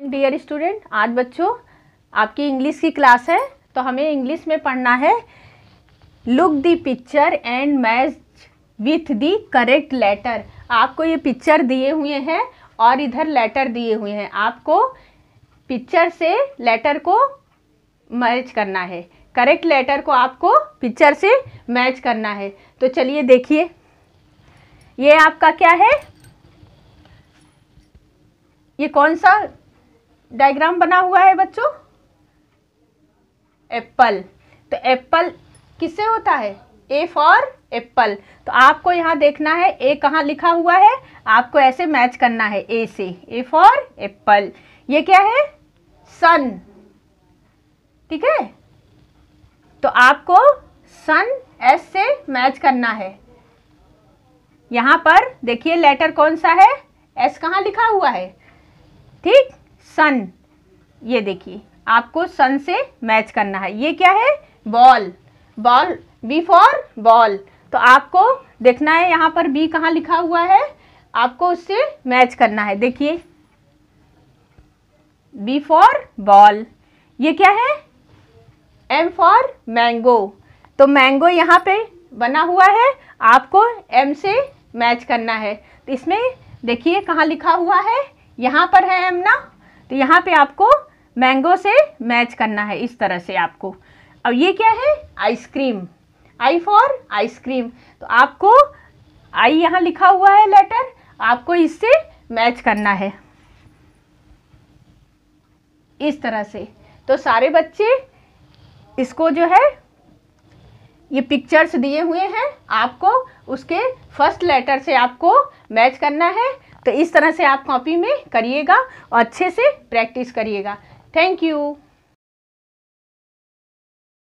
Dear student आज बच्चों, आपकी इंग्लिश की क्लास है तो हमें इंग्लिश में पढ़ना है। Look the picture and match with the correct letter आपको ये पिक्चर दिए हुए हैं और इधर लेटर दिए हुए हैं। आपको पिक्चर से लेटर को मैच करना है। करेक्ट लेटर को आपको पिक्चर से मैच करना है। तो चलिए देखिए। ये आपका क्या है? ये कौन सा डायग्राम बना हुआ है बच्चों? एप्पल। तो एप्पल किससे होता है? A for apple. तो आपको यहाँ देखना है, ए कहाँ लिखा हुआ है? आपको ऐसे मैच करना है, ए से। A for apple. ये क्या है? सन। ठीक है? तो आपको सन एस से मैच करना है। यहाँ पर देखिए, लेटर कौन सा है? एस कहाँ लिखा हुआ है? ठीक? सन। ये देखिए, आपको सन से मैच करना है। ये क्या है? Ball. Ball B for ball तो आपको देखना है, यहाँ पर बी कहाँ लिखा हुआ है? आपको उससे मैच करना है। देखिए। बी फॉर बॉल ये क्या है? एम फॉर मैंगो तो मैंगो यहाँ पे बना हुआ है। आपको एम से मैच करना है। तो इसमें देखिए कहाँ लिखा हुआ है? यहाँ पर है एम ना? तो यहाँ पे आपको मैंगो से मैच करना है इस तरह से आपको। अब ये क्या है? आइसक्रीम आई फॉर आइसक्रीम तो आपको आई यहाँ लिखा हुआ है लेटर आपको इससे मैच करना है। इस तरह से। तो सारे बच्चे इसको जो है, ये पिक्चर्स दिए हुए हैं। आपको उसके फ़र्स्ट लेटर से आपको मैच करना है। तो इस तरह से आप कॉपी में करिएगा और अच्छे से प्रैक्टिस करिएगा। Thank you